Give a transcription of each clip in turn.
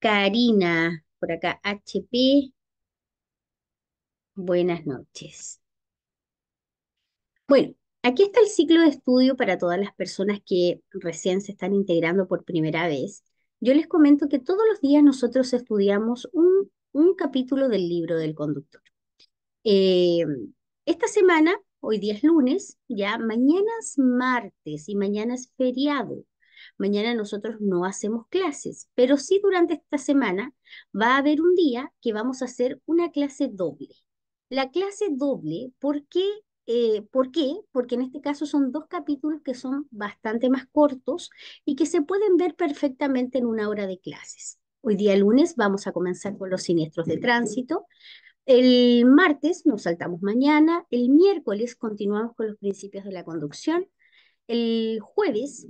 Karina, por acá, HP. Buenas noches. Bueno, aquí está el ciclo de estudio para todas las personas que recién se están integrando por primera vez. Yo les comento que todos los días nosotros estudiamos un, un capítulo del libro del conductor. Eh, esta semana, hoy día es lunes, ya mañana es martes y mañana es feriado. Mañana nosotros no hacemos clases, pero sí durante esta semana va a haber un día que vamos a hacer una clase doble. La clase doble, ¿por qué? Eh, ¿por qué? Porque en este caso son dos capítulos que son bastante más cortos y que se pueden ver perfectamente en una hora de clases. Hoy día lunes vamos a comenzar con los siniestros de tránsito. El martes nos saltamos mañana. El miércoles continuamos con los principios de la conducción. El jueves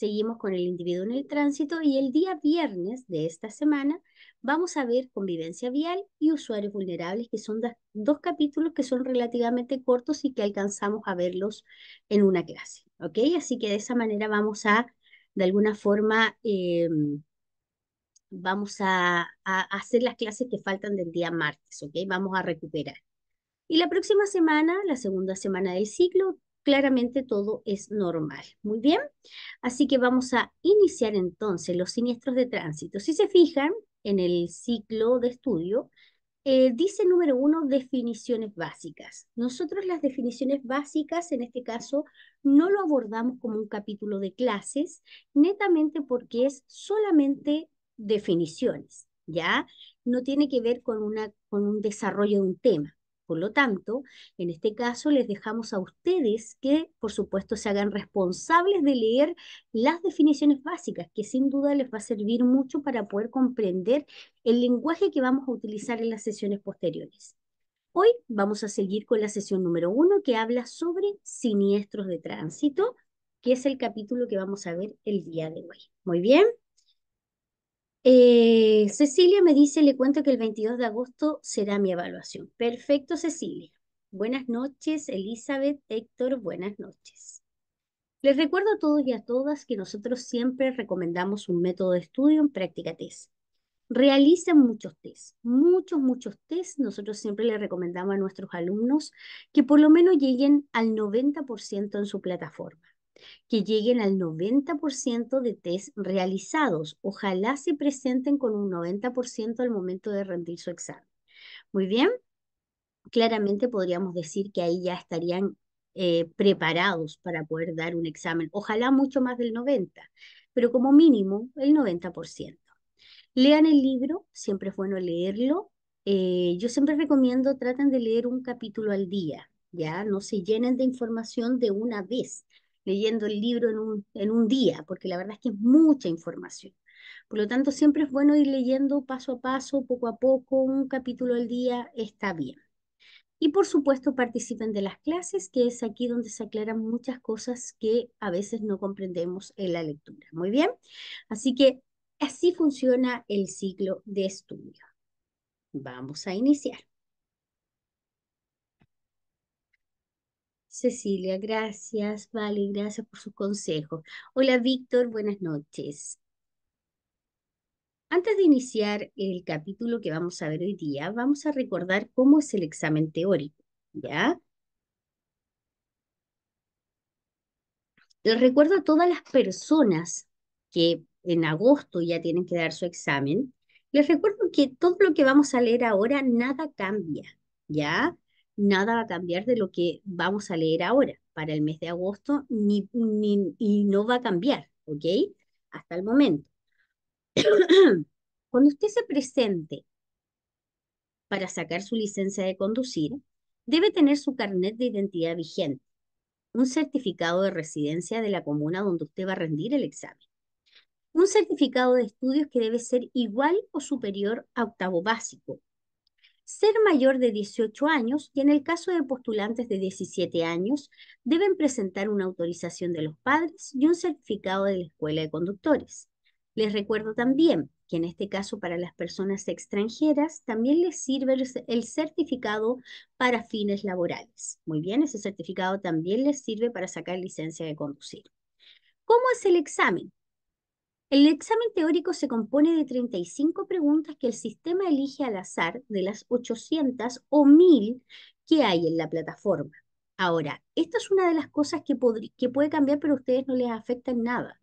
seguimos con el individuo en el tránsito y el día viernes de esta semana vamos a ver convivencia vial y usuarios vulnerables, que son dos capítulos que son relativamente cortos y que alcanzamos a verlos en una clase. ¿Ok? Así que de esa manera vamos a, de alguna forma, em, vamos a, a, hacer las clases que faltan del día martes. ¿Ok? Vamos a recuperar. Y la próxima semana, la segunda semana del ciclo, claramente todo es normal. Muy bien, así que vamos a iniciar entonces los siniestros de tránsito. Si se fijan en el ciclo de estudio, eh, dice número uno, definiciones básicas. Nosotros las definiciones básicas, en este caso, no lo abordamos como un capítulo de clases, netamente porque es solamente definiciones, ¿ya? No tiene que ver con, una, con un desarrollo de un tema. Por lo tanto, en este caso les dejamos a ustedes que, por supuesto, se hagan responsables de leer las definiciones básicas, que sin duda les va a servir mucho para poder comprender el lenguaje que vamos a utilizar en las sesiones posteriores. Hoy vamos a seguir con la sesión número uno que habla sobre siniestros de tránsito, que es el capítulo que vamos a ver el día de hoy. Muy bien. Eh, Cecilia me dice, le cuento que el 22 de agosto será mi evaluación. Perfecto, Cecilia. Buenas noches, Elizabeth, Héctor, buenas noches. Les recuerdo a todos y a todas que nosotros siempre recomendamos un método de estudio en práctica test. Realicen muchos test, muchos, muchos test. Nosotros siempre les recomendamos a nuestros alumnos que por lo menos lleguen al 90% en su plataforma que lleguen al 90% de test realizados. Ojalá se presenten con un 90% al momento de rendir su examen. Muy bien, claramente podríamos decir que ahí ya estarían eh, preparados para poder dar un examen. Ojalá mucho más del 90%, pero como mínimo el 90%. Lean el libro, siempre es bueno leerlo. Eh, yo siempre recomiendo, traten de leer un capítulo al día, ¿ya? No se llenen de información de una vez leyendo el libro en un, en un día, porque la verdad es que es mucha información. Por lo tanto, siempre es bueno ir leyendo paso a paso, poco a poco, un capítulo al día, está bien. Y por supuesto, participen de las clases, que es aquí donde se aclaran muchas cosas que a veces no comprendemos en la lectura. Muy bien. Así que así funciona el ciclo de estudio. Vamos a iniciar. Cecilia, gracias. Vale, gracias por sus consejos. Hola, Víctor, buenas noches. Antes de iniciar el capítulo que vamos a ver hoy día, vamos a recordar cómo es el examen teórico, ¿ya? Les recuerdo a todas las personas que en agosto ya tienen que dar su examen, les recuerdo que todo lo que vamos a leer ahora, nada cambia, ¿ya? Nada va a cambiar de lo que vamos a leer ahora para el mes de agosto ni, ni, y no va a cambiar, ¿ok? Hasta el momento. Cuando usted se presente para sacar su licencia de conducir, debe tener su carnet de identidad vigente, un certificado de residencia de la comuna donde usted va a rendir el examen, un certificado de estudios que debe ser igual o superior a octavo básico, ser mayor de 18 años y en el caso de postulantes de 17 años deben presentar una autorización de los padres y un certificado de la Escuela de Conductores. Les recuerdo también que en este caso para las personas extranjeras también les sirve el certificado para fines laborales. Muy bien, ese certificado también les sirve para sacar licencia de conducir. ¿Cómo es el examen? El examen teórico se compone de 35 preguntas que el sistema elige al azar de las 800 o 1000 que hay en la plataforma. Ahora, esta es una de las cosas que, puede cambiar, pero a ustedes no les afecta en nada.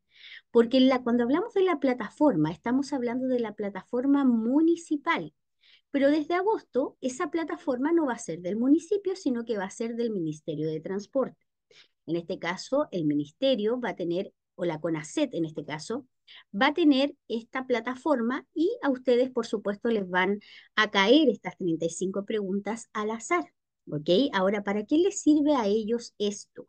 Porque cuando hablamos de la plataforma, estamos hablando de la plataforma municipal. Pero desde agosto, esa plataforma no va a ser del municipio, sino que va a ser del Ministerio de Transporte. En este caso, el ministerio va a tener, o la CONACET en este caso, va a tener esta plataforma y a ustedes, por supuesto, les van a caer estas 35 preguntas al azar. ¿Ok? Ahora, ¿para qué les sirve a ellos esto?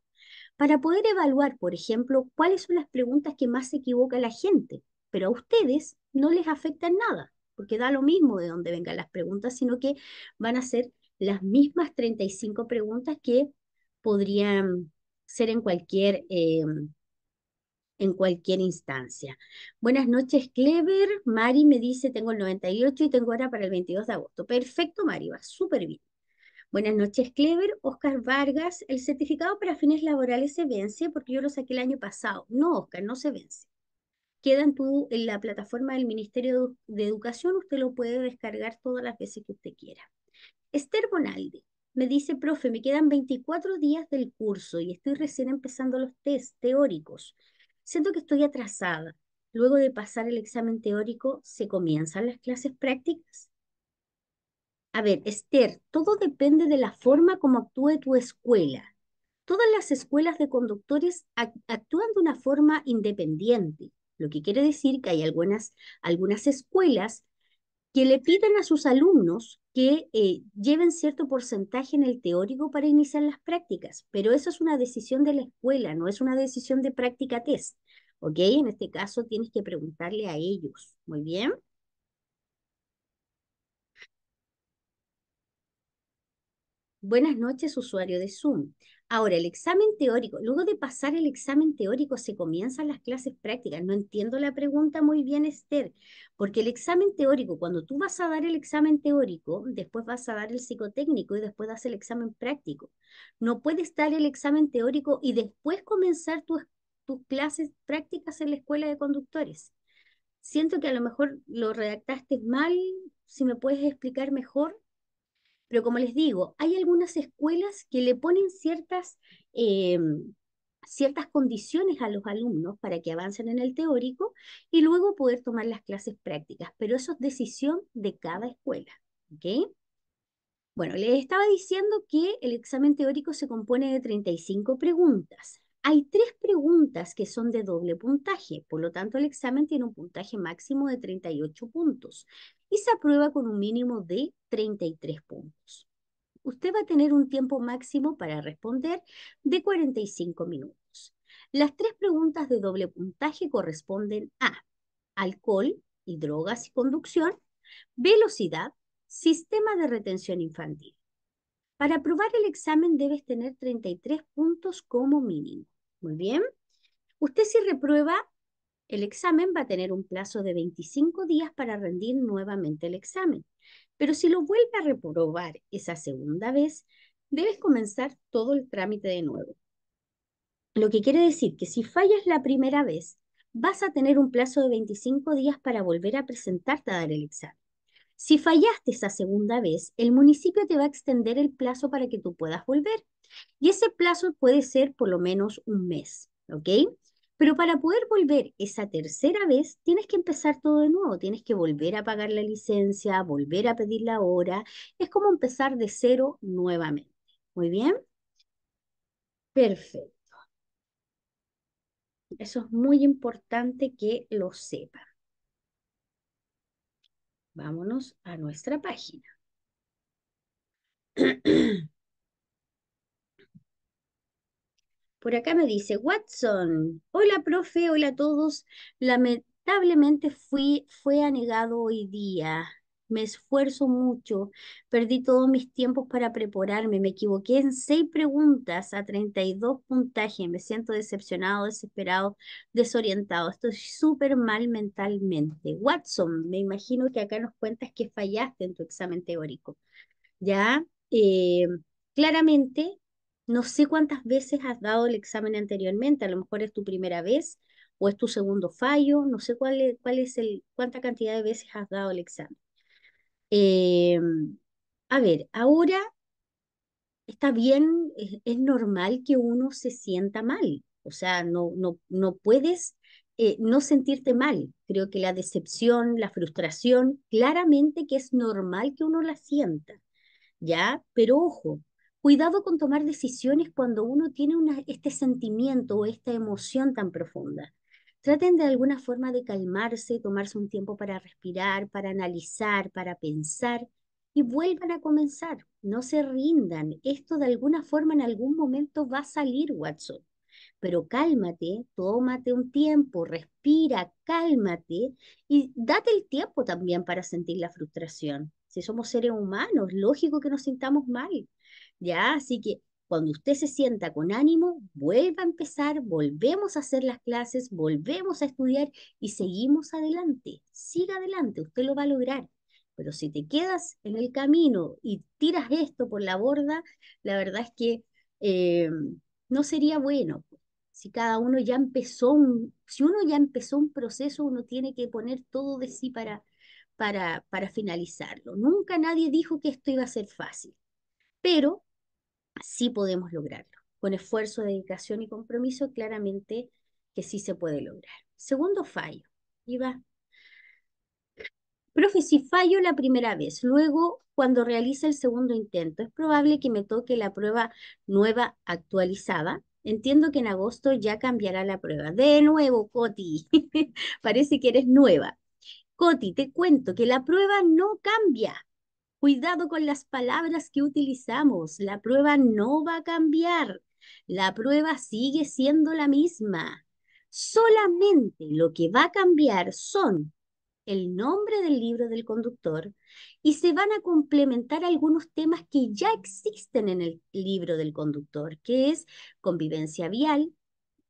Para poder evaluar, por ejemplo, cuáles son las preguntas que más se equivoca la gente, pero a ustedes no les afecta nada, porque da lo mismo de dónde vengan las preguntas, sino que van a ser las mismas 35 preguntas que podrían ser en cualquier em, en cualquier instancia. Buenas noches, Clever. Mari me dice, tengo el 98 y tengo hora para el 22 de agosto. Perfecto, Mari, va súper bien. Buenas noches, Clever. Oscar Vargas, el certificado para fines laborales se vence porque yo lo saqué el año pasado. No, Oscar, no se vence. Queda en, en la plataforma del Ministerio de Educación, usted lo puede descargar todas las veces que usted quiera. Esther Bonaldi me dice, profe, me quedan 24 días del curso y estoy recién empezando los test teóricos. Siento que estoy atrasada. Luego de pasar el examen teórico, ¿se comienzan las clases prácticas? A ver, Esther, todo depende de la forma como actúe tu escuela. Todas las escuelas de conductores actúan de una forma independiente, lo que quiere decir que hay algunas, algunas escuelas que le piden a sus alumnos que eh, lleven cierto porcentaje en el teórico para iniciar las prácticas, pero eso es una decisión de la escuela, no es una decisión de práctica test. ¿Ok? En este caso tienes que preguntarle a ellos. Muy bien. Buenas noches, usuario de Zoom. Ahora, el examen teórico, luego de pasar el examen teórico, se comienzan las clases prácticas. No entiendo la pregunta muy bien, Esther, porque el examen teórico, cuando tú vas a dar el examen teórico, después vas a dar el psicotécnico y después das el examen práctico. No puedes dar el examen teórico y después comenzar tus, clases prácticas en la escuela de conductores. Siento que a lo mejor lo redactaste mal, si me puedes explicar mejor. Pero como les digo, hay algunas escuelas que le ponen ciertas, em, ciertas condiciones a los alumnos para que avancen en el teórico y luego poder tomar las clases prácticas, pero eso es decisión de cada escuela. Bueno, les estaba diciendo que el examen teórico se compone de 35 preguntas. Hay tres preguntas que son de doble puntaje, por lo tanto el examen tiene un puntaje máximo de 38 puntos y se aprueba con un mínimo de 33 puntos. Usted va a tener un tiempo máximo para responder de 45 minutos. Las tres preguntas de doble puntaje corresponden a alcohol y drogas y conducción, velocidad, sistema de retención infantil. Para aprobar el examen debes tener 33 puntos como mínimo. Muy bien. Usted si reprueba el examen va a tener un plazo de 25 días para rendir nuevamente el examen. Pero si lo vuelve a reprobar esa segunda vez, debes comenzar todo el trámite de nuevo. Lo que quiere decir que si fallas la primera vez, vas a tener un plazo de 25 días para volver a presentarte a dar el examen. Si fallaste esa segunda vez, el municipio te va a extender el plazo para que tú puedas volver. Y ese plazo puede ser por lo menos un mes, ¿ok? Pero para poder volver esa tercera vez, tienes que empezar todo de nuevo, tienes que volver a pagar la licencia, volver a pedir la hora. Es como empezar de cero nuevamente. ¿Muy bien? Perfecto. Eso es muy importante que lo sepan. Vámonos a nuestra página. Por acá me dice, Watson, hola profe, hola a todos. Lamentablemente fui, fue anegado hoy día. Me esfuerzo mucho, perdí todos mis tiempos para prepararme, me equivoqué en seis preguntas a 32 puntajes, me siento decepcionado, desesperado, desorientado, estoy súper mal mentalmente. Watson, me imagino que acá nos cuentas que fallaste en tu examen teórico. Ya, eh, claramente no sé cuántas veces has dado el examen anteriormente, a lo mejor es tu primera vez o es tu segundo fallo, no sé cuál es, cuál es el, cuánta cantidad de veces has dado el examen. Eh, a ver, ahora está bien, es, es normal que uno se sienta mal, o sea, no, no, no puedes eh, no sentirte mal. Creo que la decepción, la frustración, claramente que es normal que uno la sienta, ¿ya? Pero ojo, cuidado con tomar decisiones cuando uno tiene este sentimiento o esta emoción tan profunda. Traten de alguna forma de calmarse, tomarse un tiempo para respirar, para analizar, para pensar y vuelvan a comenzar. No se rindan. Esto de alguna forma en algún momento va a salir, Watson pero cálmate, tómate un tiempo, respira, cálmate y date el tiempo también para sentir la frustración. Si somos seres humanos, lógico que nos sintamos mal, ¿ya? Así que cuando usted se sienta con ánimo, vuelva a empezar, volvemos a hacer las clases, volvemos a estudiar y seguimos adelante. Siga adelante, usted lo va a lograr. Pero si te quedas en el camino y tiras esto por la borda, la verdad es que eh, no sería bueno. Si cada uno ya empezó un, si uno ya empezó un proceso, uno tiene que poner todo de sí para, para, para finalizarlo. Nunca nadie dijo que esto iba a ser fácil, pero sí podemos lograrlo. Con esfuerzo, dedicación y compromiso, claramente que sí se puede lograr. Segundo fallo. Iba. Profe, si fallo la primera vez, luego cuando realice el segundo intento, es probable que me toque la prueba nueva actualizada. Entiendo que en agosto ya cambiará la prueba. De nuevo, Coti, parece que eres nueva. Coti, te cuento que la prueba no cambia. Cuidado con las palabras que utilizamos. La prueba no va a cambiar. La prueba sigue siendo la misma. Solamente lo que va a cambiar son el nombre del libro del conductor y se van a complementar algunos temas que ya existen en el libro del conductor, que es convivencia vial,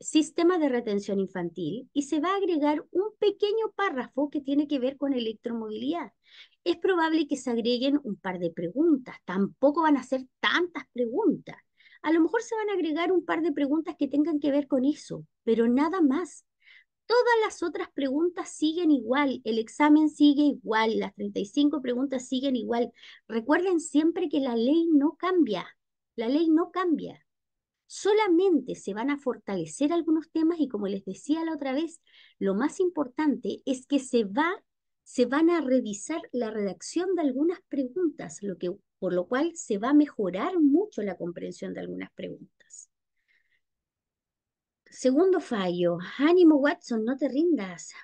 sistema de retención infantil y se va a agregar un pequeño párrafo que tiene que ver con electromovilidad. Es probable que se agreguen un par de preguntas, tampoco van a ser tantas preguntas. A lo mejor se van a agregar un par de preguntas que tengan que ver con eso, pero nada más. Todas las otras preguntas siguen igual, el examen sigue igual, las 35 preguntas siguen igual. Recuerden siempre que la ley no cambia, la ley no cambia. Solamente se van a fortalecer algunos temas y como les decía la otra vez, lo más importante es que se va se van a revisar la redacción de algunas preguntas, lo que, por lo cual se va a mejorar mucho la comprensión de algunas preguntas. Segundo fallo, ánimo Watson, no te rindas.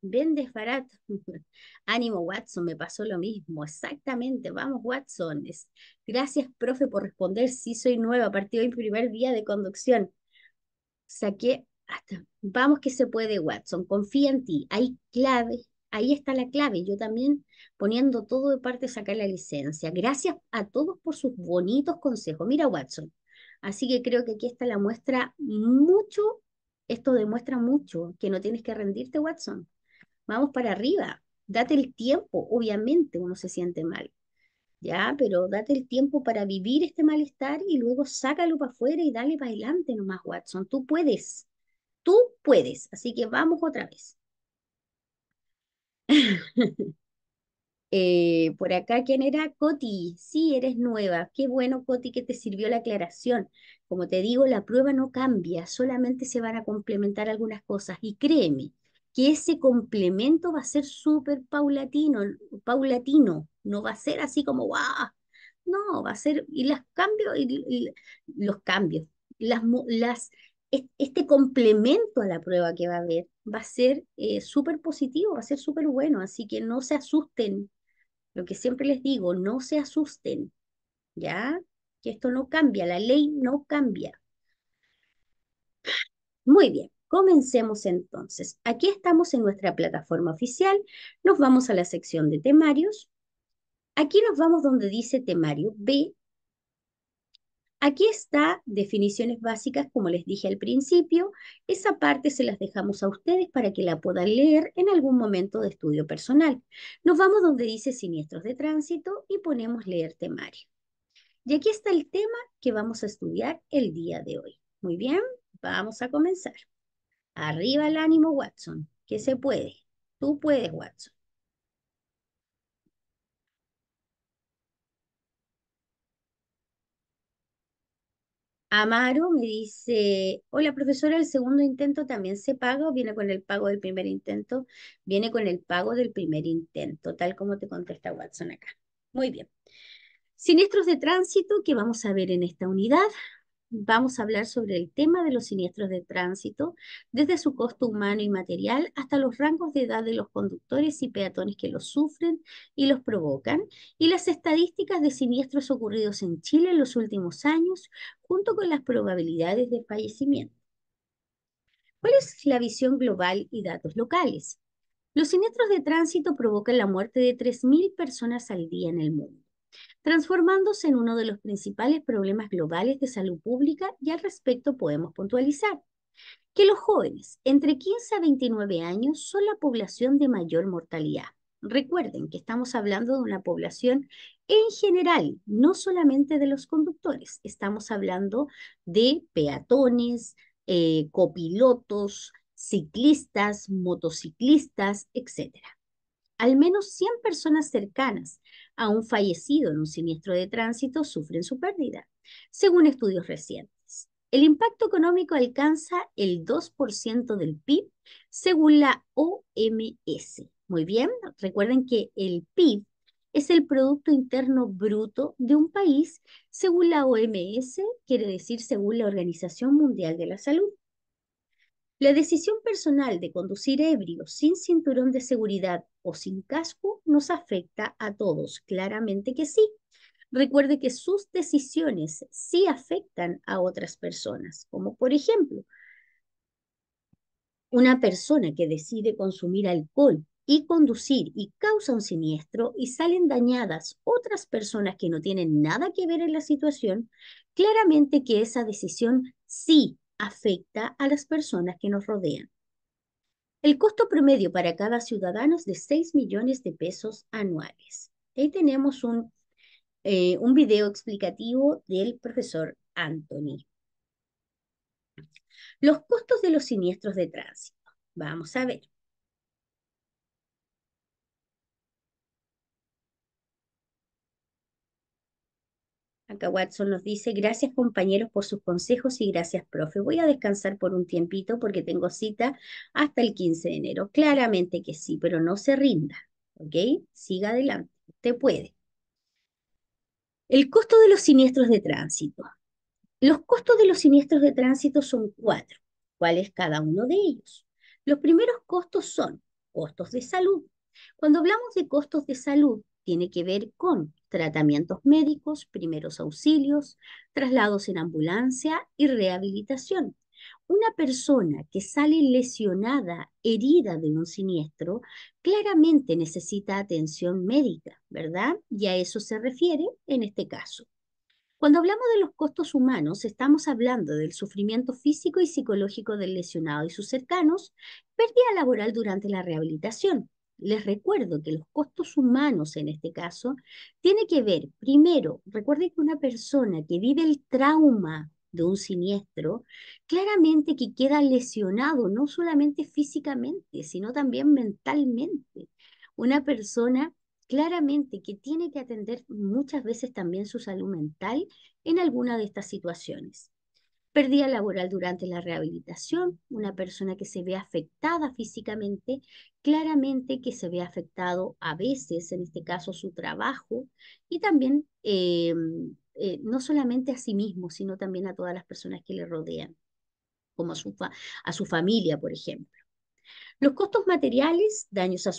Vendes barato. ánimo Watson, me pasó lo mismo, exactamente. Vamos Watson. Gracias, profe, por responder. Sí, soy nueva, de mi primer día de conducción. Saqué hasta. Vamos que se puede, Watson. Confía en ti. Hay clave. Ahí está la clave. Yo también poniendo todo de parte sacar la licencia. Gracias a todos por sus bonitos consejos. Mira, Watson, Así que creo que aquí está la muestra mucho, esto demuestra mucho que no tienes que rendirte, Watson. Vamos para arriba, date el tiempo, obviamente uno se siente mal, ya, pero date el tiempo para vivir este malestar y luego sácalo para afuera y dale para adelante nomás, Watson. Tú puedes, tú puedes, así que vamos otra vez. Eh, por acá, ¿quién era? Coti. Sí, eres nueva. Qué bueno, Coti, que te sirvió la aclaración. Como te digo, la prueba no cambia, solamente se van a complementar algunas cosas. Y créeme que ese complemento va a ser súper paulatino, paulatino. No va a ser así como, ¡guau! No, va a ser, y los cambios, y, los cambios, las, las, este complemento a la prueba que va a haber va a ser eh, súper positivo, va a ser súper bueno, así que no se asusten, lo que siempre les digo, no se asusten, ¿ya? Que esto no cambia, la ley no cambia. Muy bien, comencemos entonces. Aquí estamos en nuestra plataforma oficial, nos vamos a la sección de temarios. Aquí nos vamos donde dice temario B Aquí está definiciones básicas, como les dije al principio. Esa parte se las dejamos a ustedes para que la puedan leer en algún momento de estudio personal. Nos vamos donde dice siniestros de tránsito y ponemos leer temario. Y aquí está el tema que vamos a estudiar el día de hoy. Muy bien, vamos a comenzar. Arriba el ánimo, Watson, que se puede. Tú puedes, Watson. Amaro me dice, hola profesora, ¿el segundo intento también se paga o viene con el pago del primer intento? Viene con el pago del primer intento, tal como te contesta Watson acá. Muy bien. Siniestros de tránsito que vamos a ver en esta unidad vamos a hablar sobre el tema de los siniestros de tránsito, desde su costo humano y material hasta los rangos de edad de los conductores y peatones que los sufren y los provocan, y las estadísticas de siniestros ocurridos en Chile en los últimos años, junto con las probabilidades de fallecimiento. ¿Cuál es la visión global y datos locales? Los siniestros de tránsito provocan la muerte de 3.000 personas al día en el mundo transformándose en uno de los principales problemas globales de salud pública y al respecto podemos puntualizar que los jóvenes entre 15 a 29 años son la población de mayor mortalidad. Recuerden que estamos hablando de una población en general, no solamente de los conductores, estamos hablando de peatones, eh, copilotos, ciclistas, motociclistas, etc. Al menos 100 personas cercanas a un fallecido en un siniestro de tránsito sufren su pérdida, según estudios recientes. El impacto económico alcanza el 2% del PIB, según la OMS. Muy bien, recuerden que el PIB es el Producto Interno Bruto de un país, según la OMS, quiere decir según la Organización Mundial de la Salud. La decisión personal de conducir ebrio sin cinturón de seguridad o sin casco nos afecta a todos, claramente que sí. Recuerde que sus decisiones sí afectan a otras personas, como por ejemplo, una persona que decide consumir alcohol y conducir y causa un siniestro y salen dañadas otras personas que no tienen nada que ver en la situación, claramente que esa decisión sí afecta a las personas que nos rodean. El costo promedio para cada ciudadano es de 6 millones de pesos anuales. Ahí tenemos un, eh, un video explicativo del profesor Anthony. Los costos de los siniestros de tránsito. Vamos a ver. Acá Watson nos dice, gracias compañeros por sus consejos y gracias profe. Voy a descansar por un tiempito porque tengo cita hasta el 15 de enero. Claramente que sí, pero no se rinda, ¿ok? Siga adelante, usted puede. El costo de los siniestros de tránsito. Los costos de los siniestros de tránsito son cuatro. ¿Cuál es cada uno de ellos? Los primeros costos son costos de salud. Cuando hablamos de costos de salud, tiene que ver con tratamientos médicos, primeros auxilios, traslados en ambulancia y rehabilitación. Una persona que sale lesionada, herida de un siniestro, claramente necesita atención médica, ¿verdad? Y a eso se refiere en este caso. Cuando hablamos de los costos humanos, estamos hablando del sufrimiento físico y psicológico del lesionado y sus cercanos, pérdida laboral durante la rehabilitación, les recuerdo que los costos humanos en este caso tiene que ver, primero, recuerde que una persona que vive el trauma de un siniestro, claramente que queda lesionado, no solamente físicamente, sino también mentalmente. Una persona claramente que tiene que atender muchas veces también su salud mental en alguna de estas situaciones. Pérdida laboral durante la rehabilitación, una persona que se ve afectada físicamente, claramente que se ve afectado a veces, en este caso, su trabajo y también em, eh, no solamente a sí mismo, sino también a todas las personas que le rodean, como a su, a su familia, por ejemplo. Los costos materiales, daños a,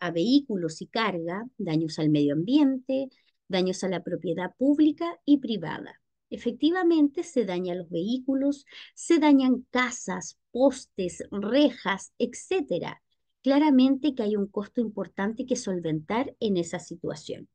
a vehículos y carga, daños al medio ambiente, daños a la propiedad pública y privada. Efectivamente, se dañan los vehículos, se dañan casas, postes, rejas, etcétera. Claramente que hay un costo importante que solventar en esa situación.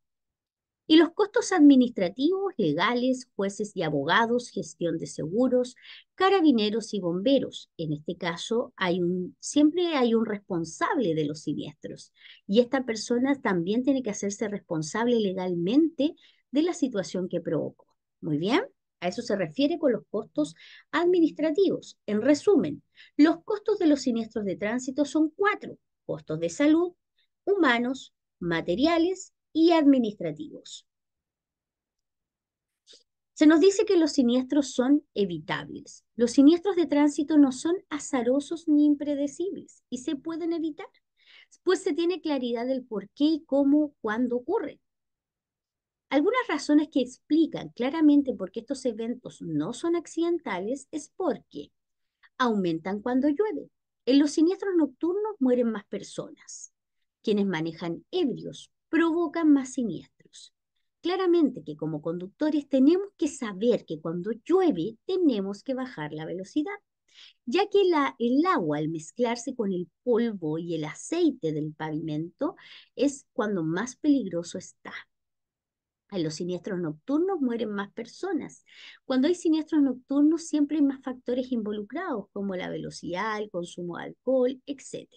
Y los costos administrativos, legales, jueces y abogados, gestión de seguros, carabineros y bomberos. En este caso, hay un, siempre hay un responsable de los siniestros y esta persona también tiene que hacerse responsable legalmente de la situación que provocó. Muy bien, A eso se refiere con los costos administrativos. En resumen, los costos de los siniestros de tránsito son cuatro. Costos de salud, humanos, materiales y administrativos. Se nos dice que los siniestros son evitables. Los siniestros de tránsito no son azarosos ni impredecibles y se pueden evitar, pues se tiene claridad del por qué y cómo, cuándo ocurren. Algunas razones que explican claramente por qué estos eventos no son accidentales es porque aumentan cuando llueve. En los siniestros nocturnos mueren más personas. Quienes manejan ebrios provocan más siniestros. Claramente que como conductores tenemos que saber que cuando llueve tenemos que bajar la velocidad, ya que el agua al mezclarse con el polvo y el aceite del pavimento es cuando más peligroso está. En los siniestros nocturnos mueren más personas. Cuando hay siniestros nocturnos siempre hay más factores involucrados, como la velocidad, el consumo de alcohol, etc.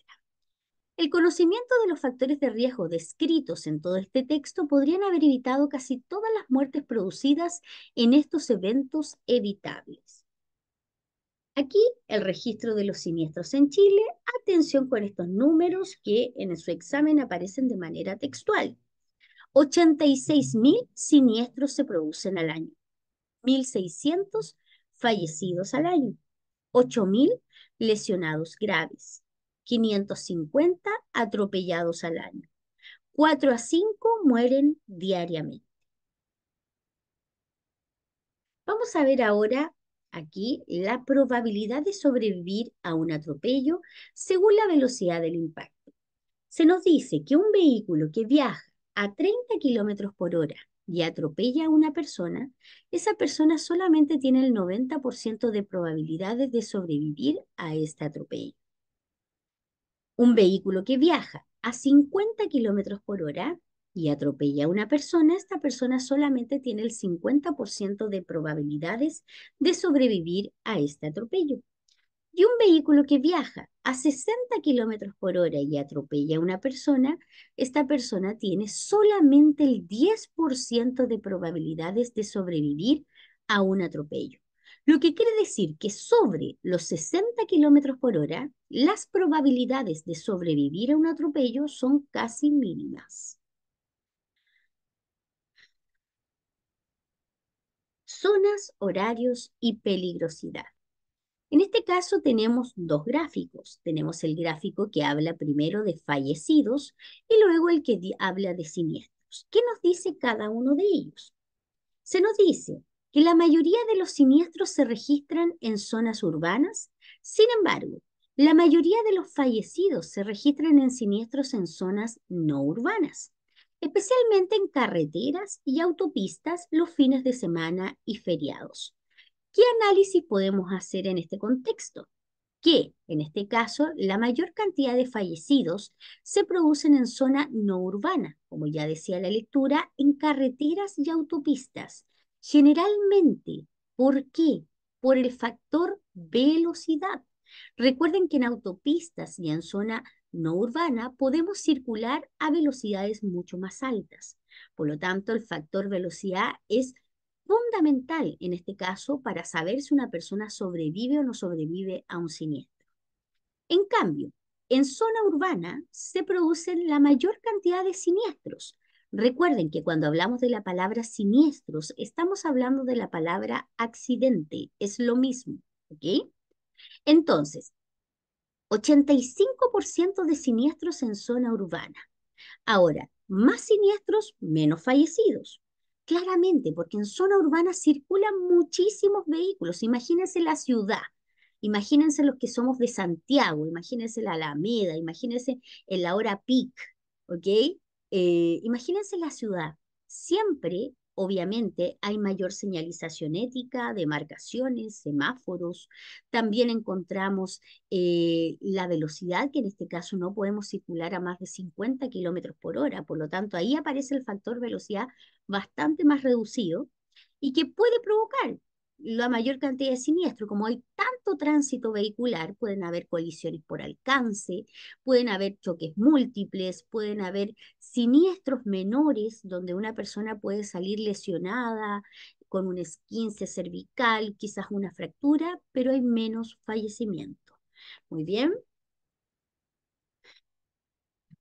El conocimiento de los factores de riesgo descritos en todo este texto podrían haber evitado casi todas las muertes producidas en estos eventos evitables. Aquí el registro de los siniestros en Chile. Atención con estos números que en su examen aparecen de manera textual. 86.000 siniestros se producen al año, 1.600 fallecidos al año, 8.000 lesionados graves, 550 atropellados al año. 4 a 5 mueren diariamente. Vamos a ver ahora aquí la probabilidad de sobrevivir a un atropello según la velocidad del impacto. Se nos dice que un vehículo que viaja a 30 kilómetros por hora y atropella a una persona, esa persona solamente tiene el 90% de probabilidades de sobrevivir a este atropello. Un vehículo que viaja a 50 kilómetros por hora y atropella a una persona, esta persona solamente tiene el 50% de probabilidades de sobrevivir a este atropello. Y un vehículo que viaja a 60 kilómetros por hora y atropella a una persona, esta persona tiene solamente el 10% de probabilidades de sobrevivir a un atropello. Lo que quiere decir que sobre los 60 kilómetros por hora, las probabilidades de sobrevivir a un atropello son casi mínimas. Zonas, horarios y peligrosidad. En este caso tenemos dos gráficos. Tenemos el gráfico que habla primero de fallecidos y luego el que habla de siniestros. ¿Qué nos dice cada uno de ellos? Se nos dice que la mayoría de los siniestros se registran en zonas urbanas, sin embargo, la mayoría de los fallecidos se registran en siniestros en zonas no urbanas, especialmente en carreteras y autopistas los fines de semana y feriados. ¿Qué análisis podemos hacer en este contexto? Que, en este caso, la mayor cantidad de fallecidos se producen en zona no urbana, como ya decía la lectura, en carreteras y autopistas. Generalmente, ¿por qué? Por el factor velocidad. Recuerden que en autopistas y en zona no urbana podemos circular a velocidades mucho más altas. Por lo tanto, el factor velocidad es fundamental en este caso para saber si una persona sobrevive o no sobrevive a un siniestro. En cambio, en zona urbana se producen la mayor cantidad de siniestros. Recuerden que cuando hablamos de la palabra siniestros, estamos hablando de la palabra accidente, es lo mismo, ¿ok? Entonces, 85% de siniestros en zona urbana. Ahora, más siniestros, menos fallecidos. Claramente, porque en zona urbana circulan muchísimos vehículos. Imagínense la ciudad, imagínense los que somos de Santiago, imagínense la Alameda, imagínense en la hora peak, ¿ok? Eh, imagínense la ciudad. Siempre Obviamente hay mayor señalización ética, demarcaciones, semáforos. También encontramos eh, la velocidad, que en este caso no podemos circular a más de 50 kilómetros por hora. Por lo tanto, ahí aparece el factor velocidad bastante más reducido y que puede provocar la mayor cantidad de siniestros. Como hay tanto tránsito vehicular, pueden haber colisiones por alcance, pueden haber choques múltiples, pueden haber siniestros menores donde una persona puede salir lesionada con un esquince cervical, quizás una fractura, pero hay menos fallecimiento. Muy bien.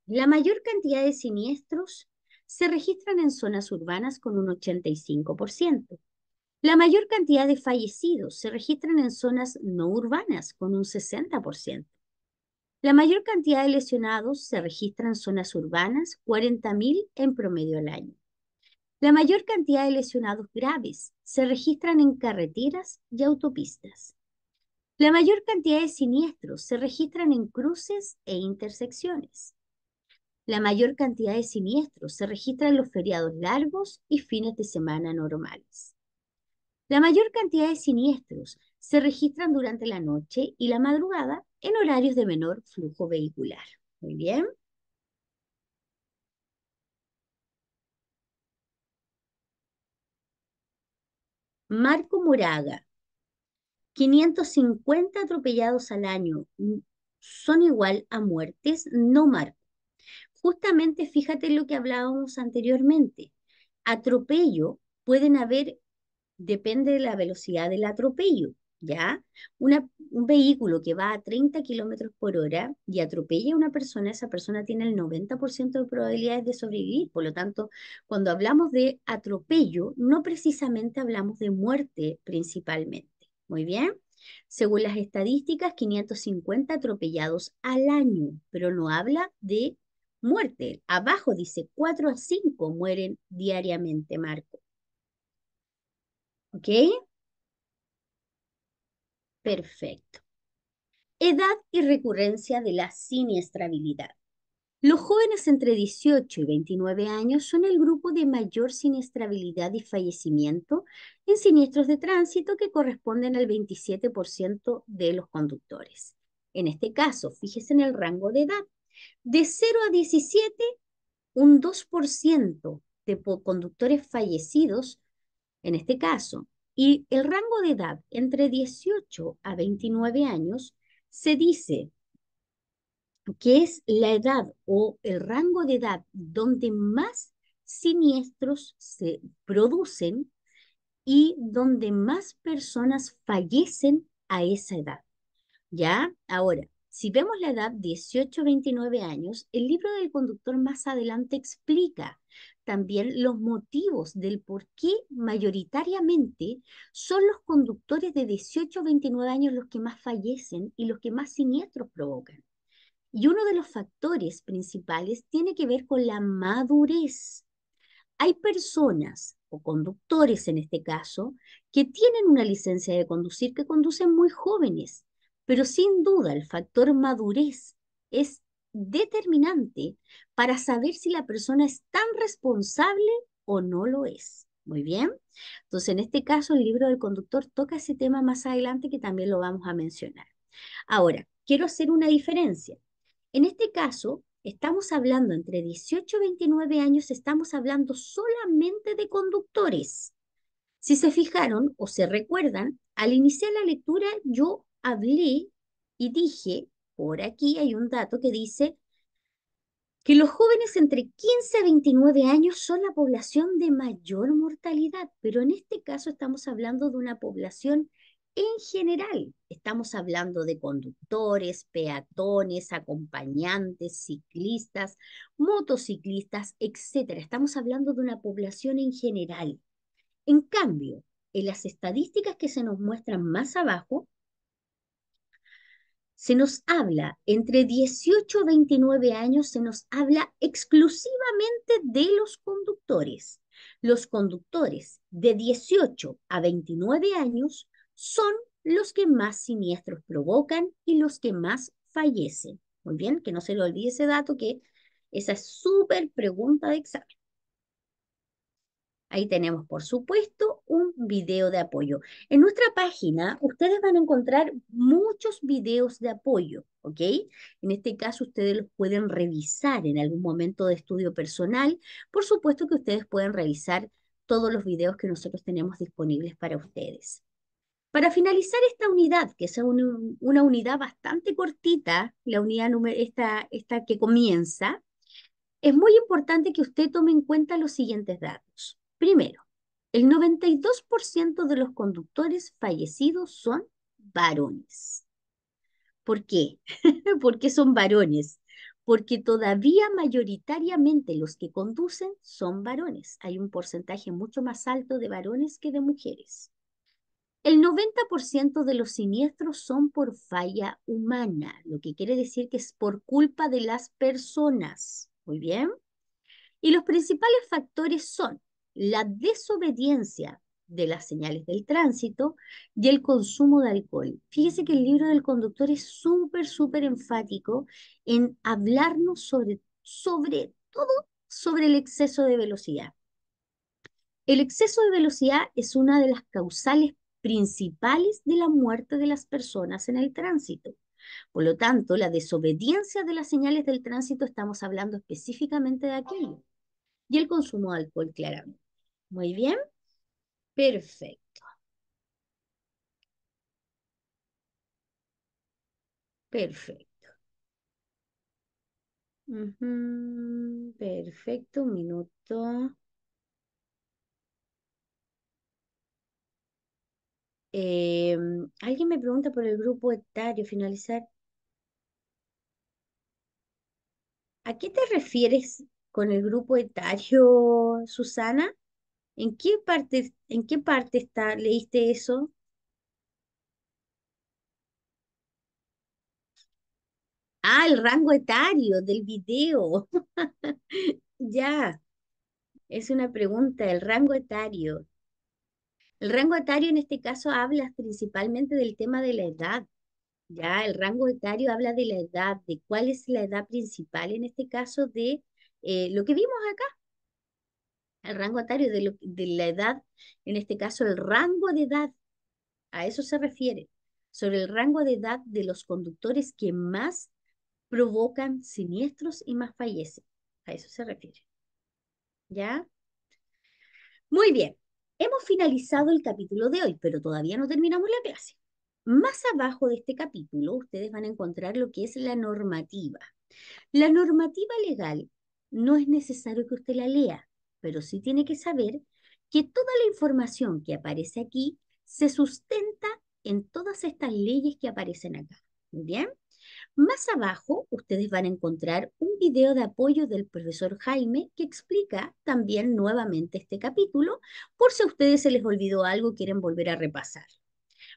La mayor cantidad de siniestros se registran en zonas urbanas con un 85%. La mayor cantidad de fallecidos se registran en zonas no urbanas con un 60%. La mayor cantidad de lesionados se registra en zonas urbanas, 40.000 en promedio al año. La mayor cantidad de lesionados graves se registran en carreteras y autopistas. La mayor cantidad de siniestros se registran en cruces e intersecciones. La mayor cantidad de siniestros se registran en los feriados largos y fines de semana normales. La mayor cantidad de siniestros se registran durante la noche y la madrugada en horarios de menor flujo vehicular. Muy bien. Marco Moraga, 550 atropellados al año son igual a muertes, no Marco. Justamente fíjate lo que hablábamos anteriormente. Atropello pueden haber, depende de la velocidad del atropello. ¿ya? un vehículo que va a 30 kilómetros por hora y atropella a una persona, esa persona tiene el 90% de probabilidades de sobrevivir. Por lo tanto, cuando hablamos de atropello, no precisamente hablamos de muerte principalmente. Muy bien. Según las estadísticas, 550 atropellados al año, pero no habla de muerte. Abajo dice 4 a 5 mueren diariamente, Marco. ¿Ok? Perfecto. Edad y recurrencia de la siniestrabilidad. Los jóvenes entre 18 y 29 años son el grupo de mayor siniestrabilidad y fallecimiento en siniestros de tránsito que corresponden al 27% de los conductores. En este caso, fíjese en el rango de edad. De 0 a 17, un 2% de conductores fallecidos, en este caso, y el rango de edad entre 18 a 29 años se dice que es la edad o el rango de edad donde más siniestros se producen y donde más personas fallecen a esa edad. ¿Ya? Ahora, si vemos la edad 18-29 años, el libro del conductor más adelante explica también los motivos del por qué mayoritariamente son los conductores de 18 29 años los que más fallecen y los que más siniestros provocan. Y uno de los factores principales tiene que ver con la madurez. Hay personas, o conductores en este caso, que tienen una licencia de conducir que conducen muy jóvenes pero sin duda el factor madurez es determinante para saber si la persona es tan responsable o no lo es. Muy bien. Entonces, en este caso, el libro del conductor toca ese tema más adelante que también lo vamos a mencionar. Ahora, quiero hacer una diferencia. En este caso, estamos hablando entre 18 y 29 años, estamos hablando solamente de conductores. Si se fijaron o se recuerdan, al iniciar la lectura yo hablé y dije, por aquí hay un dato que dice que los jóvenes entre 15 a 29 años son la población de mayor mortalidad, pero en este caso estamos hablando de una población en general. Estamos hablando de conductores, peatones, acompañantes, ciclistas, motociclistas, etc. Estamos hablando de una población en general. En cambio, en las estadísticas que se nos muestran más abajo, se nos habla, entre 18 y 29 años, se nos habla exclusivamente de los conductores. Los conductores de 18 a 29 años son los que más siniestros provocan y los que más fallecen. Muy bien, que no se le olvide ese dato, que esa es súper pregunta de examen. Ahí tenemos, por supuesto, un video de apoyo. En nuestra página, ustedes van a encontrar muchos videos de apoyo, ¿ok? En este caso, ustedes los pueden revisar en algún momento de estudio personal. Por supuesto que ustedes pueden revisar todos los videos que nosotros tenemos disponibles para ustedes. Para finalizar esta unidad, que es una, unidad bastante cortita, la unidad esta, esta que comienza, es muy importante que usted tome en cuenta los siguientes datos. Primero, El 92% de los conductores fallecidos son varones. ¿Por qué? ¿Por qué son varones? Porque todavía mayoritariamente los que conducen son varones. Hay un porcentaje mucho más alto de varones que de mujeres. El 90% de los siniestros son por falla humana, lo que quiere decir que es por culpa de las personas. Muy bien. Y los principales factores son la desobediencia de las señales del tránsito y el consumo de alcohol. Fíjese que el libro del conductor es súper, súper enfático en hablarnos sobre, sobre todo sobre el exceso de velocidad. El exceso de velocidad es una de las causales principales de la muerte de las personas en el tránsito. Por lo tanto, la desobediencia de las señales del tránsito estamos hablando específicamente de aquello. Y el consumo de alcohol, claramente. Muy bien. Perfecto. Perfecto. Perfecto, un minuto. Em, alguien me pregunta por el grupo etario, finalizar. ¿A qué te refieres con el grupo etario, Susana? ¿En qué parte, en qué parte está, leíste eso? Ah, el rango etario del video. Ya, es una pregunta, el rango etario. El rango etario en este caso habla principalmente del tema de la edad. Ya, el rango etario habla de la edad, de cuál es la edad principal en este caso de eh, lo que vimos acá. El rango etario de, de la edad, en este caso el rango de edad, a eso se refiere, sobre el rango de edad de los conductores que más provocan siniestros y más fallecen. A eso se refiere. ¿Ya? Muy bien. Hemos finalizado el capítulo de hoy, pero todavía no terminamos la clase. Más abajo de este capítulo, ustedes van a encontrar lo que es la normativa. La normativa legal no es necesario que usted la lea, pero sí tiene que saber que toda la información que aparece aquí se sustenta en todas estas leyes que aparecen acá. Bien. Más abajo, ustedes van a encontrar un video de apoyo del profesor Jaime que explica también nuevamente este capítulo, por si a ustedes se les olvidó algo, quieren volver a repasar.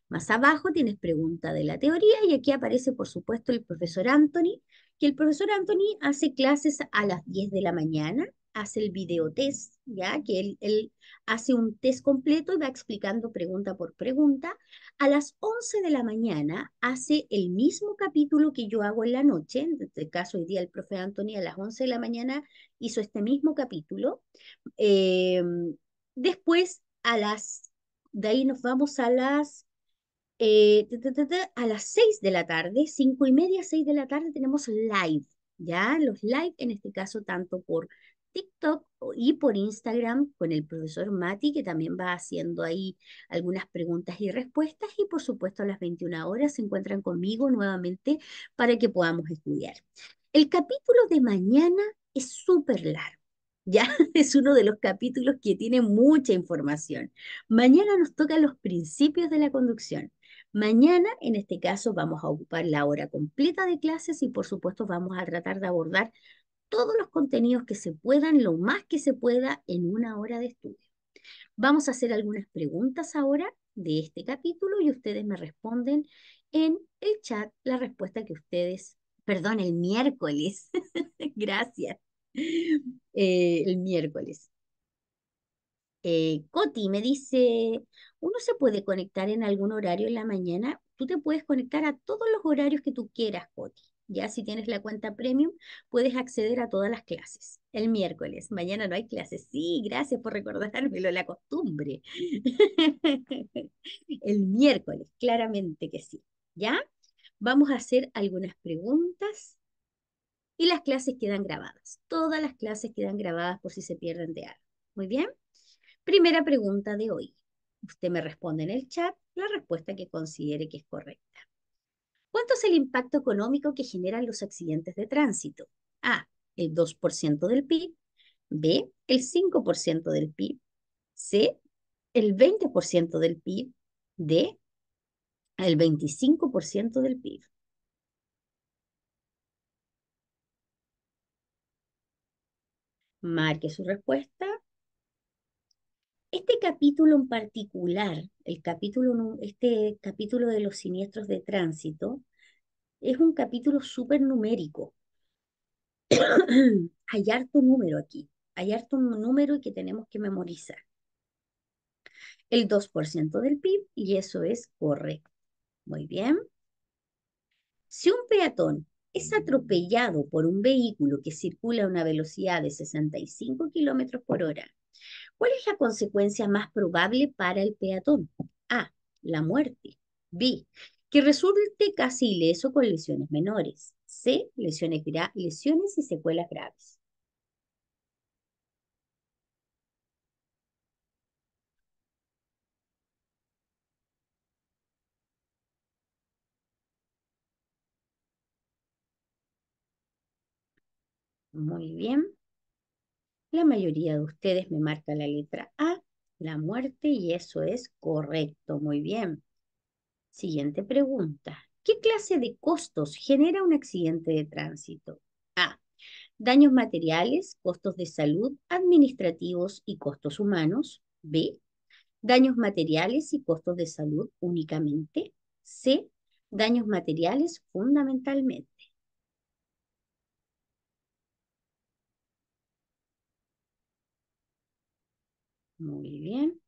Más abajo tienes pregunta de la teoría y aquí aparece, por supuesto, el profesor Anthony, que el profesor Anthony hace clases a las 10 de la mañana hace el videotest, ¿ya? Que él, él, hace un test completo y va explicando pregunta por pregunta. A las 11 de la mañana hace el mismo capítulo que yo hago en la noche. En este caso, hoy día el profe Anthony a las 11 de la mañana hizo este mismo capítulo. Eh, después, a las, de ahí nos vamos a las eh, a las 6 de la tarde, 5 y media, 6 de la tarde, tenemos live, ¿ya? Los live, en este caso, tanto por TikTok y por Instagram con el profesor Mati, que también va haciendo ahí algunas preguntas y respuestas. Y por supuesto a las 21 horas se encuentran conmigo nuevamente para que podamos estudiar. El capítulo de mañana es súper largo. Ya es uno de los capítulos que tiene mucha información. Mañana nos tocan los principios de la conducción. Mañana, en este caso, vamos a ocupar la hora completa de clases y por supuesto vamos a tratar de abordar todos los contenidos que se puedan, lo más que se pueda en una hora de estudio. Vamos a hacer algunas preguntas ahora de este capítulo y ustedes me responden en el chat la respuesta que ustedes, perdón, el miércoles, gracias, eh, el miércoles. Eh, Coti me dice, ¿uno se puede conectar en algún horario en la mañana? Tú te puedes conectar a todos los horarios que tú quieras, Coti. Ya si tienes la cuenta premium, puedes acceder a todas las clases. El miércoles, mañana no hay clases. Sí, gracias por recordármelo, la costumbre. El miércoles, claramente que sí. ¿Ya? Vamos a hacer algunas preguntas y las clases quedan grabadas. Todas las clases quedan grabadas por si se pierden de algo. Muy bien. Primera pregunta de hoy. Usted me responde en el chat la respuesta que considere que es correcta. ¿Cuánto es el impacto económico que generan los accidentes de tránsito? A, el 2% del PIB. B, el 5% del PIB. C, el 20% del PIB, D, el 25% del PIB. Marque su respuesta. Capítulo en particular, el capítulo, este capítulo de los siniestros de tránsito, es un capítulo súper numérico. hay harto número aquí, hay harto número que tenemos que memorizar. El 2% del PIB y eso es correcto. Muy bien. Si un peatón es atropellado por un vehículo que circula a una velocidad de 65 kilómetros por hora, ¿cuál es la consecuencia más probable para el peatón? A. La muerte. B. Que resulte casi ileso con lesiones menores. C. Lesiones, lesiones y secuelas graves. Muy bien. La mayoría de ustedes me marca la letra A, la muerte, y eso es correcto. Muy bien. Siguiente pregunta. ¿Qué clase de costos genera un accidente de tránsito? A. Daños materiales, costos de salud, administrativos y costos humanos. B. Daños materiales y costos de salud únicamente. C. Daños materiales fundamentalmente. Muy bien.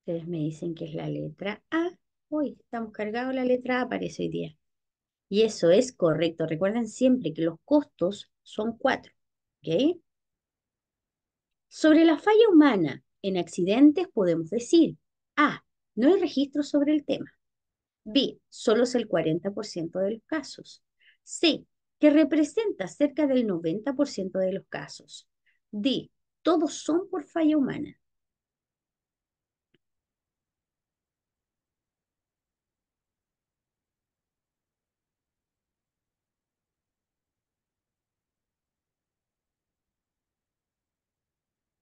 Ustedes me dicen que es la letra A. Uy, estamos cargados la letra A para ese día. Y eso es correcto. Recuerden siempre que los costos son cuatro. ¿Ok? Sobre la falla humana en accidentes podemos decir A. No hay registro sobre el tema. B. Solo es el 40% de los casos. C. Que representa cerca del 90% de los casos. D. Todos son por falla humana.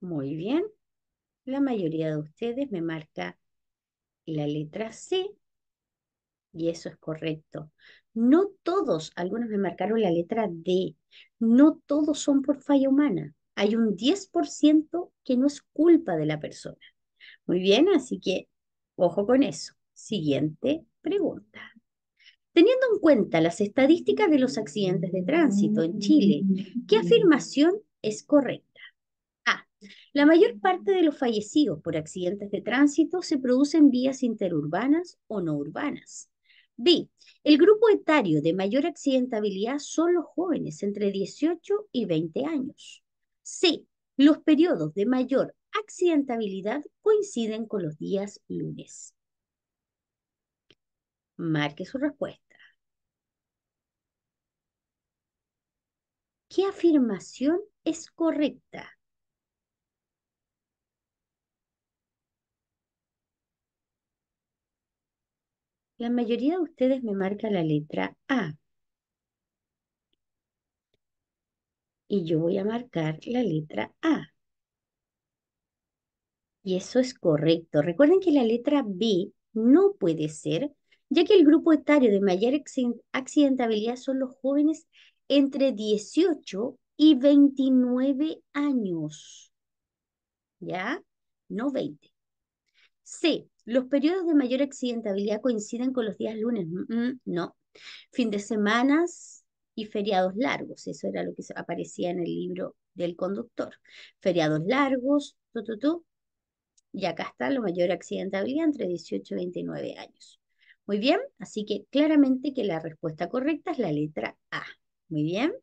Muy bien. La mayoría de ustedes me marca la letra C y eso es correcto. No todos, algunos me marcaron la letra D, no todos son por falla humana. Hay un 10% que no es culpa de la persona. Muy bien, así que ojo con eso. Siguiente pregunta. Teniendo en cuenta las estadísticas de los accidentes de tránsito en Chile, ¿qué afirmación es correcta? La mayor parte de los fallecidos por accidentes de tránsito se producen en vías interurbanas o no urbanas. B. El grupo etario de mayor accidentabilidad son los jóvenes entre 18 y 20 años. C. Los periodos de mayor accidentabilidad coinciden con los días lunes. Marque su respuesta. ¿Qué afirmación es correcta? La mayoría de ustedes me marca la letra A. Y yo voy a marcar la letra A. Y eso es correcto. Recuerden que la letra B no puede ser, ya que el grupo etario de mayor accidentabilidad son los jóvenes entre 18 y 29 años. ¿Ya? No 20. C. Los periodos de mayor accidentabilidad coinciden con los días lunes. Mm, mm, no. Fin de semanas y feriados largos. Eso era lo que aparecía en el libro del conductor. Feriados largos, tu, y acá está la mayor accidentabilidad entre 18 y 29 años. Muy bien, así que claramente que la respuesta correcta es la letra A. Muy bien.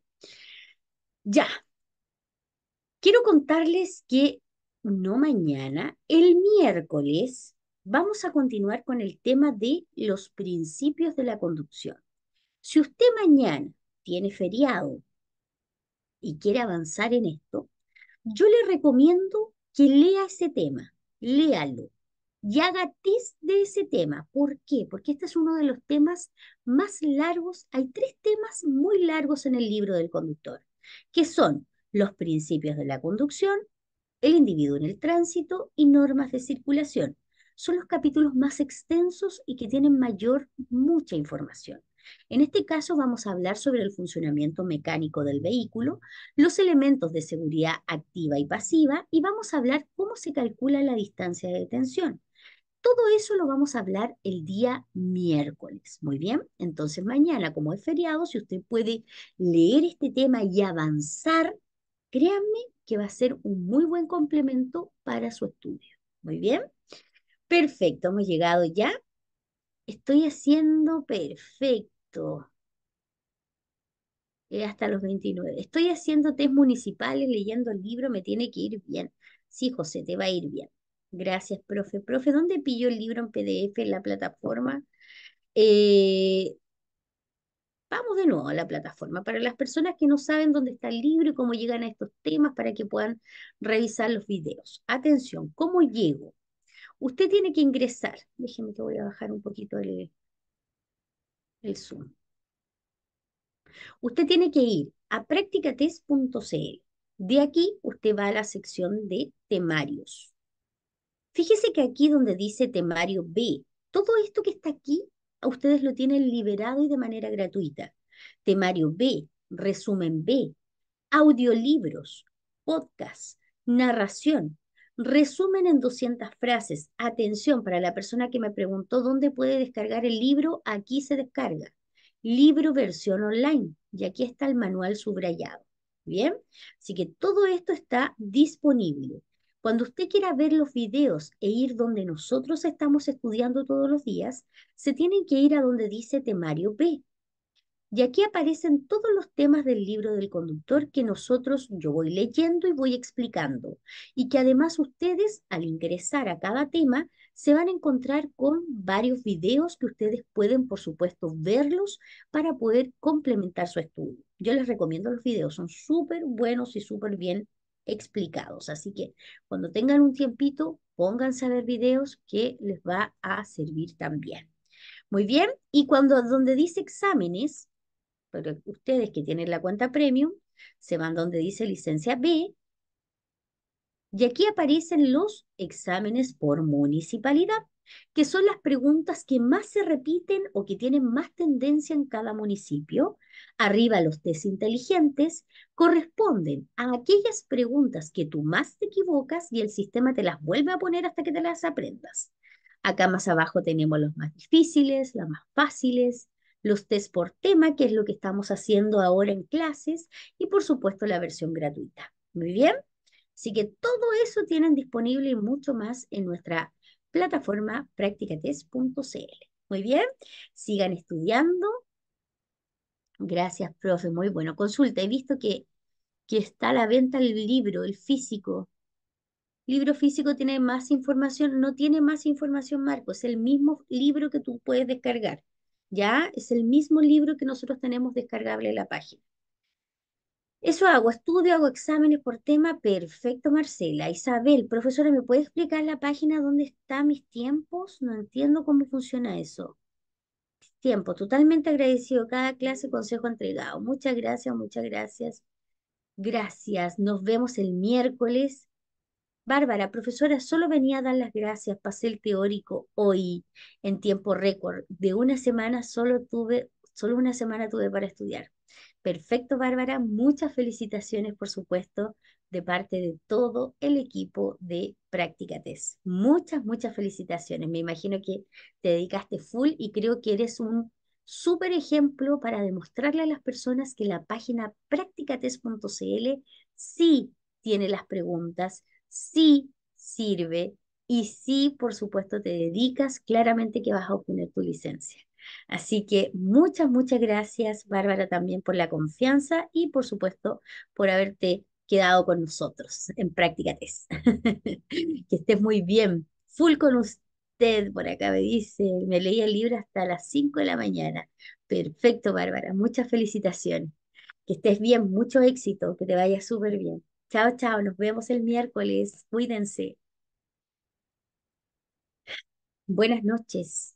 Ya. Quiero contarles que no mañana, el miércoles, vamos a continuar con el tema de los principios de la conducción. Si usted mañana tiene feriado y quiere avanzar en esto, yo le recomiendo que lea ese tema, léalo y haga test de ese tema. ¿Por qué? Porque este es uno de los temas más largos. Hay tres temas muy largos en el libro del conductor, que son los principios de la conducción, el individuo en el tránsito y normas de circulación. Son los capítulos más extensos y que tienen mayor, mucha información. En este caso vamos a hablar sobre el funcionamiento mecánico del vehículo, los elementos de seguridad activa y pasiva y vamos a hablar cómo se calcula la distancia de detención. Todo eso lo vamos a hablar el día miércoles. Muy bien, entonces mañana, como es feriado, si usted puede leer este tema y avanzar, créanme que va a ser un muy buen complemento para su estudio. Muy bien, perfecto, hemos llegado ya. Estoy haciendo perfecto. Eh, hasta los 29. Estoy haciendo test municipales, leyendo el libro, me tiene que ir bien. Sí, José, te va a ir bien. Gracias, profe. Profe, ¿dónde pilló el libro en PDF en la plataforma? Eh, vamos de nuevo a la plataforma para las personas que no saben dónde está el libro y cómo llegan a estos temas para que puedan revisar los videos. Atención, ¿cómo llego? Usted tiene que ingresar. Déjeme que voy a bajar un poquito el, el zoom. Usted tiene que ir a practicatest.cl. De aquí usted va a la sección de temarios. Fíjese que aquí donde dice temario B, todo esto que está aquí, ustedes lo tienen liberado y de manera gratuita. Temario B, resumen B, audiolibros, podcast, narración, resumen en 200 frases. Atención, para la persona que me preguntó dónde puede descargar el libro, aquí se descarga. Libro versión online. Y aquí está el manual subrayado. Bien, así que todo esto está disponible. Cuando usted quiera ver los videos e ir donde nosotros estamos estudiando todos los días, se tienen que ir a donde dice temario B. Y aquí aparecen todos los temas del libro del conductor que nosotros, yo voy leyendo y voy explicando. Y que además ustedes, al ingresar a cada tema, se van a encontrar con varios videos que ustedes pueden, por supuesto, verlos para poder complementar su estudio. Yo les recomiendo los videos, son súper buenos y súper bien explicados. Así que cuando tengan un tiempito, pónganse a ver videos que les va a servir también. Muy bien, y cuando donde dice exámenes, pero ustedes que tienen la cuenta premium, se van donde dice licencia B, y aquí aparecen los exámenes por municipalidad que son las preguntas que más se repiten o que tienen más tendencia en cada municipio. Arriba los test inteligentes corresponden a aquellas preguntas que tú más te equivocas y el sistema te las vuelve a poner hasta que te las aprendas. Acá más abajo tenemos los más difíciles, las más fáciles, los test por tema, que es lo que estamos haciendo ahora en clases, y por supuesto la versión gratuita. Muy bien. Así que todo eso tienen disponible y mucho más en nuestra plataforma practicatest.cl. Muy bien, sigan estudiando. Gracias, profe, muy bueno. Consulta, he visto que, que está a la venta el libro, el físico. Libro físico tiene más información, no tiene más información, Marco, es el mismo libro que tú puedes descargar. Ya es el mismo libro que nosotros tenemos descargable en la página. Eso hago, estudio, hago exámenes por tema. Perfecto, Marcela. Isabel, profesora, ¿me puede explicar la página donde están mis tiempos? No entiendo cómo funciona eso. Tiempo, totalmente agradecido. Cada clase, consejo entregado. Muchas gracias, muchas gracias. Gracias. Nos vemos el miércoles. Bárbara, profesora, solo venía a dar las gracias. Pasé el teórico hoy en tiempo récord. De una semana solo tuve, solo una semana tuve para estudiar. Perfecto, Bárbara. Muchas felicitaciones, por supuesto, de parte de todo el equipo de Práctica Test. Muchas, muchas felicitaciones. Me imagino que te dedicaste full y creo que eres un súper ejemplo para demostrarle a las personas que la página practicatest.cl sí tiene las preguntas, sí sirve y sí, por supuesto, te dedicas claramente que vas a obtener tu licencia. Así que muchas, muchas gracias, Bárbara, también por la confianza y por supuesto por haberte quedado con nosotros en Práctica Test. que estés muy bien. Full con usted, por acá me dice, me leí el libro hasta las 5 de la mañana. Perfecto, Bárbara. Muchas felicitaciones. Que estés bien, mucho éxito, que te vaya súper bien. Chao, chao, nos vemos el miércoles. Cuídense. Buenas noches.